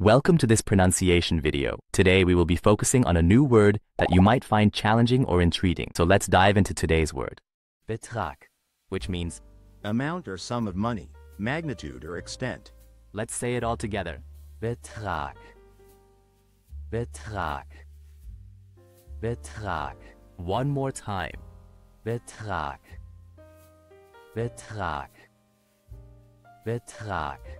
Welcome to this pronunciation video. Today we will be focusing on a new word that you might find challenging or intriguing. So let's dive into today's word. Betrag, which means, amount or sum of money, magnitude or extent. let's say it all together. Betrag. Betrag. Betrag. One more time. Betrag. Betrag. Betrag.